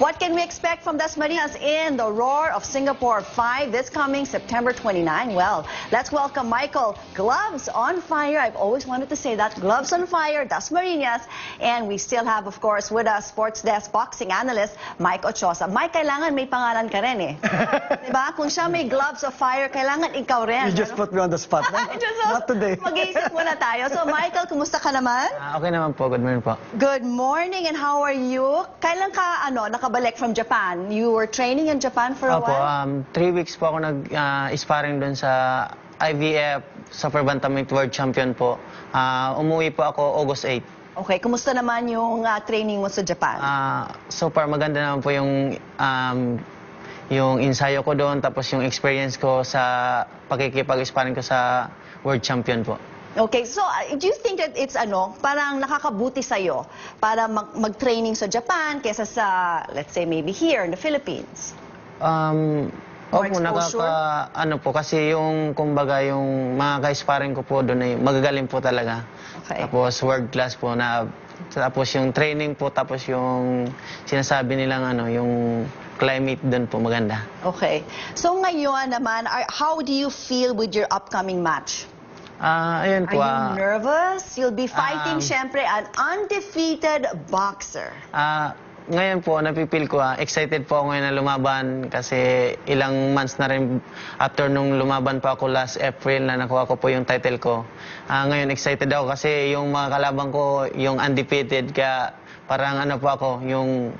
What can we expect from Dasmariñas in the Roar of Singapore 5 this coming September 29? Well, let's welcome Michael Gloves on Fire. I've always wanted to say that. Gloves on Fire, Dasmariñas. And we still have, of course, with us sports desk boxing analyst Mike Ochosa. Mike, kailangan may pangalan ka rin eh. diba? Kung siya may Gloves of Fire, kailangan ikaw rin. You just ano? put me on the spot. no? Just, Not today. Mag-iisip muna tayo. So, Michael, kumusta ka naman? Ah, okay naman po, good morning po. Good morning and how are you? Kailan ka ano nakabalik from Japan? You were training in Japan for a Opo, while? um, three weeks po ako nag-sparring doon sa IVF Super Bantamweight World Champion po. Ah, umuwi po ako August 8. Okay, kumusta naman yung ah, training mo sa Japan? Ah, so far maganda naman po yung um, yung ensayo ko doon tapos yung experience ko sa pakikipag-sparring ko sa World Champion po. Okay, so uh, do you think that it's ano, parang nakakabuti sa'yo para mag- mag-training sa Japan kesa sa, let's say, maybe here in the Philippines? Um, More opo, exposure? nakaka, ano po, kasi yung, kumbaga, yung mga ka-sparring ko po doon ay magagaling po talaga. Okay. Tapos world class po na, tapos yung training po, tapos yung sinasabi nilang ano, yung climate doon po maganda. Okay. So ngayon naman, are, how do you feel with your upcoming match? Ah, ayun Are po. you ah, nervous? You'll be fighting, Um, syempre, an undefeated boxer. Ah, ngayon po, napipil ko, ah, excited po ako ngayon na lumaban kasi ilang months na rin after nung lumaban pa ako last April na nakuha ko po yung title ko. Ah, ngayon excited ako kasi yung mga kalaban ko, yung undefeated, kaya parang ano po ako, yung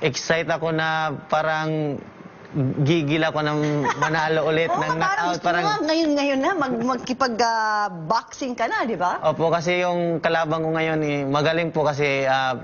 excited ako na parang gigil ako ng manalo ulit Oo, ng parang knockout. gusto mo nga ngayon, ngayon na, mag, magkipag-boxing ka na, di ba? Opo, kasi yung kalaban ko ngayon, eh, magaling po kasi ah,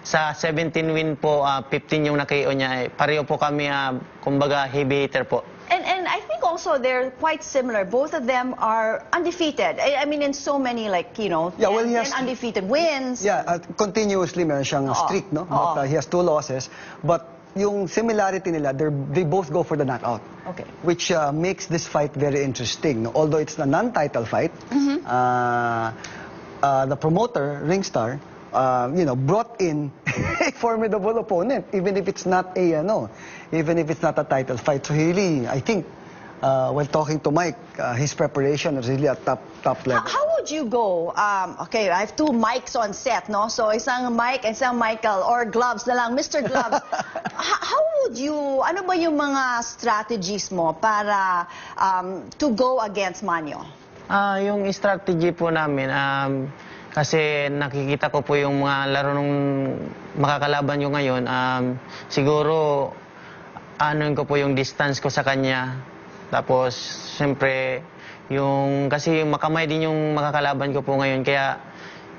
sa 17 win po, ah, 15 yung nakio niya. Eh, pareho po kami, ah, kumbaga, heavy hitter po. And, and I think also they're quite similar. Both of them are undefeated. I, I mean, in so many, like, you know, Yeah, well, 10 he has- undefeated wins. Yeah, uh, continuously meron siyang Oo. streak, no? Oo. But, uh, he has two losses. But yung similarity nila, they both go for the knockout. Okay. Which uh, makes this fight very interesting. No? Although it's a non-title fight, Mm-hmm. uh, uh, the promoter, Ringstar, uh, you know, brought in a formidable opponent, even if it's not a, ano, even if it's not a title fight. So really, I think, uh, when talking to Mike, uh, his preparation is really at top, top How, level. how would you go? Um, okay, I have two mics on set, no? So isang Mike, isang Michael, or gloves na lang, Mr. Gloves. How would you, ano ba yung mga strategies mo para um, to go against Manyo? Ah, yung strategy po namin, um, kasi nakikita ko po yung mga laro nung makakalaban nyo ngayon, um, siguro, ano ko po yung distance ko sa kanya. Tapos, siyempre, yung, kasi makamay din yung makakalaban ko po ngayon, kaya,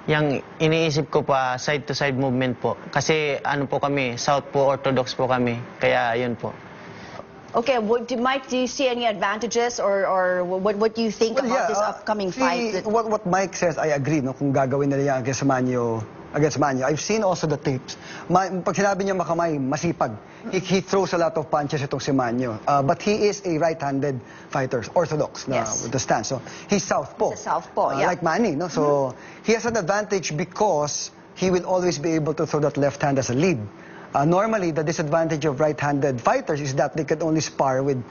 yung iniisip ko pa, side-to-side movement po. Kasi, ano po kami, South po, Orthodox po kami. Kaya, yun po. Okay, what, do, Mike, do you see any advantages or, or what, what do you think Well, about yeah, this uh, upcoming see, fight? that- What, what Mike says, I agree, no? Kung gagawin nila yan against Manyo, against Manyo. I've seen also the tapes. Ma, pag sinabi niya makamay, masipag. He, he throws a lot of punches itong si Manyo. Uh, but he is a right-handed fighter, orthodox na, Yes. with the stance. So, he's southpaw. He's southpaw, Uh, yeah. Like Manny, no? So, he has an advantage because he will always be able to throw that left hand as a lead. Uh, normally, the disadvantage of right-handed fighters is that they can only spar with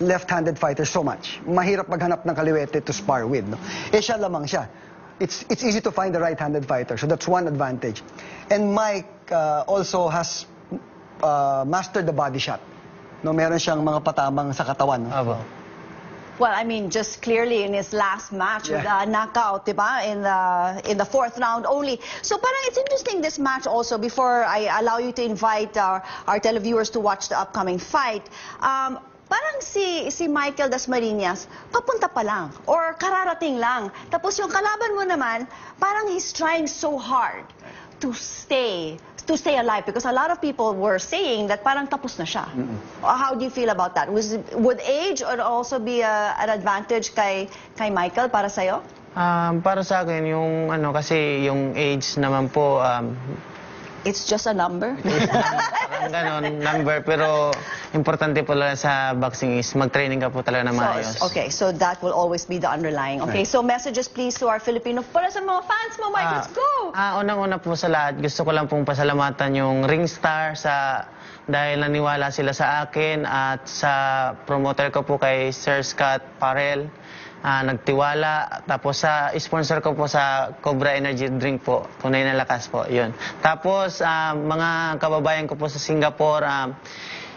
left-handed fighters so much. Mahirap maghanap ng kaliwete to spar with. No? Eh siya lamang siya. It's, it's easy to find a right-handed fighter, so that's one advantage. And Mike uh, also has uh, mastered the body shot. No, meron siyang mga patamang sa katawan. No? Abo. Well, I mean, just clearly in his last match with Yeah. the knockout, diba? In the in the fourth round only. So, parang it's interesting this match also. Before I allow you to invite our our televiewers to watch the upcoming fight, um, parang si si Michael Dasmariñas papunta pa lang or kararating lang. Tapos yung kalaban mo naman, parang he's trying so hard to stay to stay alive because a lot of people were saying that parang tapos na siya. How do you feel about that? Was would age or also be a, an advantage kay kay Michael para sa'yo? Um, para sa akin, yung ano, kasi yung age naman po, um, It's just a number. parang ganon, number, pero importante po talaga sa boxing is mag-training ka po talaga na maayos. So, okay, so that will always be the underlying. Okay, Right. so messages please to our Filipino, para sa mga fans mo, Mike, let's go! Ah, unang-una po sa lahat, gusto ko lang pong pasalamatan yung Ringstar sa dahil naniwala sila sa akin at sa promoter ko po kay Sir Scott Parel. ah, nagtiwala. Tapos sa sponsor ko po sa Cobra Energy Drink po. Tunay na lakas po. Yun. Tapos ah, mga kababayan ko po sa Singapore, ah,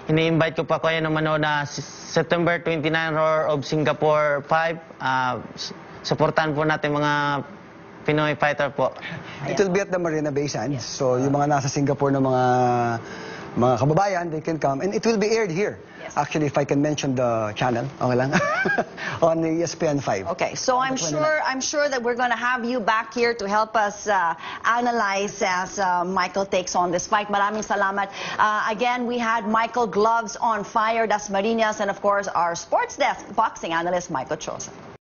ini-invite ko pa kayo na manood na September 29 Roar of Singapore 5. Ah, s- supportan po natin mga Pinoy fighter po. It will be at the Marina Bay Sands. So yung mga nasa Singapore na mga mga kababayan, they can come. And it will be aired here. Yes. Actually, if I can mention the channel, okay lang? On the ESPN 5. Okay, so I'm sure I'm sure that we're going to have you back here to help us uh, analyze as uh, Michael takes on this fight. Maraming salamat. Uh, again, we had Michael Gloves on fire, Das Marinas, and of course our sports desk boxing analyst Michael Chosa.